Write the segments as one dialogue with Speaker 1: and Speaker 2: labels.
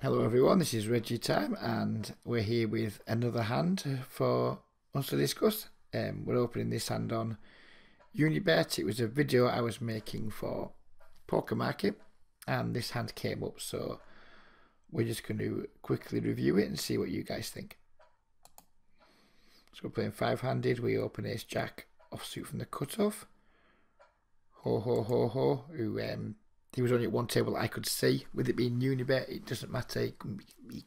Speaker 1: Hello everyone, this is RegiTime and we're here with another hand for us to discuss. Um, we're opening this hand on Unibet. It was a video I was making for Poker Market and this hand came up so we're just going to quickly review it and see what you guys think. So we're playing five-handed, we open Ace Jack offsuit from the cutoff. Ho ho ho ho, who um, he was only at one table I could see. With it being Unibet, it doesn't matter. It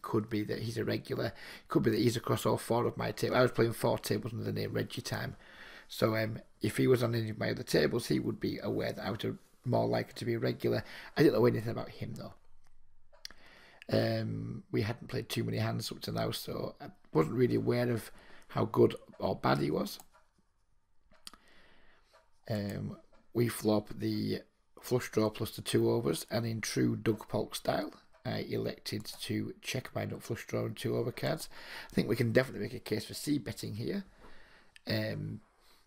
Speaker 1: could be that he's a regular. It could be that he's across all four of my tables. I was playing four tables under the name RegiTime. So um, if he was on any of my other tables, he would be aware that I was more likely to be a regular. I didn't know anything about him though. Um, we hadn't played too many hands up to now, so I wasn't really aware of how good or bad he was. Um, we flop the flush draw plus the two overs, and in true Doug Polk style, I elected to check my nut flush draw and two over cards. I think we can definitely make a case for C betting here, um,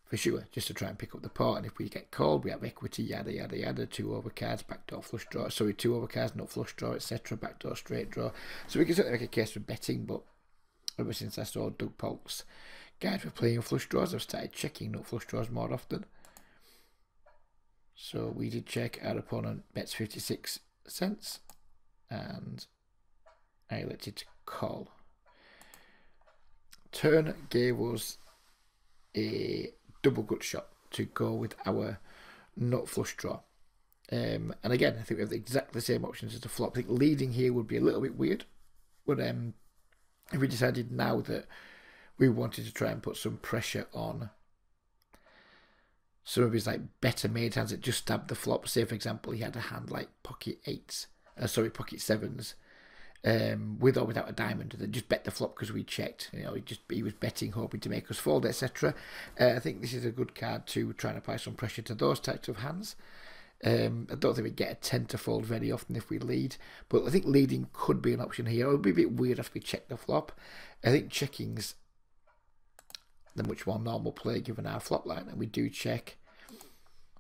Speaker 1: for sure, just to try and pick up the pot. And if we get called, we have equity, yada yada yada, two over cards, backdoor flush draw, sorry, two over cards, nut flush draw, etc., backdoor straight draw. So we can certainly make a case for betting, but ever since I saw Doug Polk's guide for playing flush draws, I've started checking nut flush draws more often. So we did check our opponent bets 56 cents and I elected to call. Turn gave us a double gut shot to go with our nut flush draw. Um, and again, I think we have exactly the same options as the flop. I think leading here would be a little bit weird. But um, if we decided now that we wanted to try and put some pressure on some of his like better made hands that just stabbed the flop. Say for example, he had a hand like pocket eights, uh, sorry, pocket sevens, um, with or without a diamond, that just bet the flop because we checked. You know, he just he was betting, hoping to make us fold, etc. Uh, I think this is a good card to try and apply some pressure to those types of hands. Um, I don't think we get a 10 to fold very often if we lead, but I think leading could be an option here. It would be a bit weird if we check the flop. I think checking's the much more normal play given our flop line, and we do check.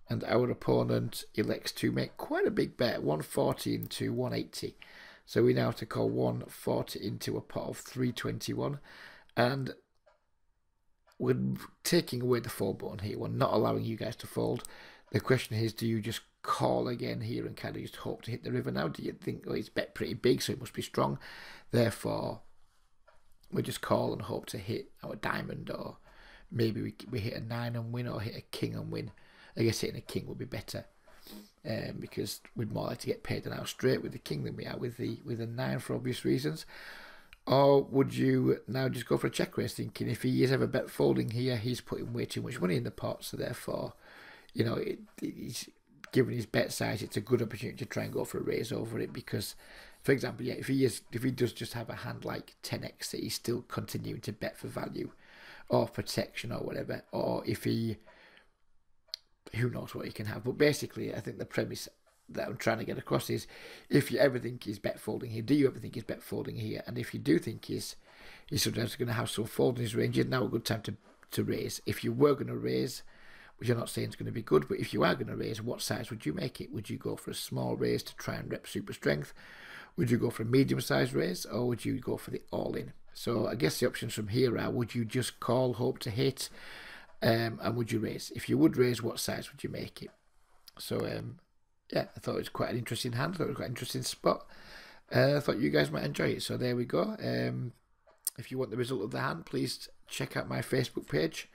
Speaker 1: And our opponent elects to make quite a big bet, 140 into 180. So we now have to call 140 into a pot of 321. And we're taking away the fold button here. We're not allowing you guys to fold. The question is, do you just call again here and kind of just hope to hit the river now? Do you think, it's bet pretty big, so it must be strong. Therefore, we just call and hope to hit our diamond or maybe we, we hit a nine and win or hit a king and win. I guess hitting a king would be better um, because we'd more like to get paid an hour straight with the king than we are with the with a nine for obvious reasons. Or would you now just go for a check raise thinking if he is ever bet folding here, he's putting way too much money in the pot, so therefore, you know, it, he's given his bet size, it's a good opportunity to try and go for a raise over it because, for example, yeah, if he is if he does just have a hand like 10x that he's still continuing to bet for value or protection or whatever, or if he who knows what he can have. But basically, I think the premise that I'm trying to get across is if you ever think he's bet folding here, do you ever think he's bet folding here? And if you do think he's he's sometimes going to have some fold in his range, is now a good time to, to raise. If you were going to raise, which you're not saying is going to be good, but if you are going to raise, what size would you make it? Would you go for a small raise to try and rep super strength? Would you go for a medium sized raise or would you go for the all in? So I guess the options from here are would you just call, hope to hit, um, and would you raise? If you would raise, what size would you make it? So um, yeah, I thought it was quite an interesting hand. I thought it was quite an interesting spot. Uh, I thought you guys might enjoy it. So there we go. Um, if you want the result of the hand, please check out my Facebook page.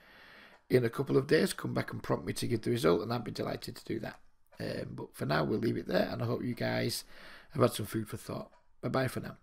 Speaker 1: In a couple of days, come back and prompt me to give the result, and I'd be delighted to do that. Um, but for now, we'll leave it there, and I hope you guys have had some food for thought. Bye bye for now.